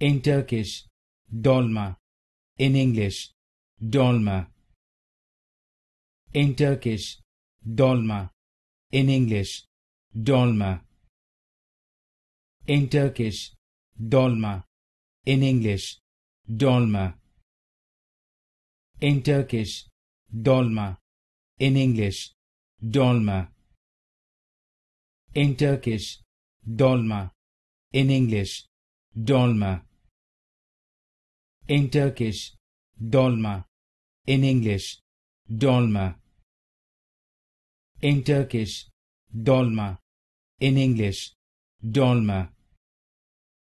in Turkish, dolma, in English, dolma. In Turkish, dolma, in English, dolma. In Turkish, dolma, in English, dolma. In Turkish, dolma, in English, dolma. In Turkish, dolma, in English, dolma. In Turkish, dolma, in English, dolma. In Turkish, dolma, in English, dolma.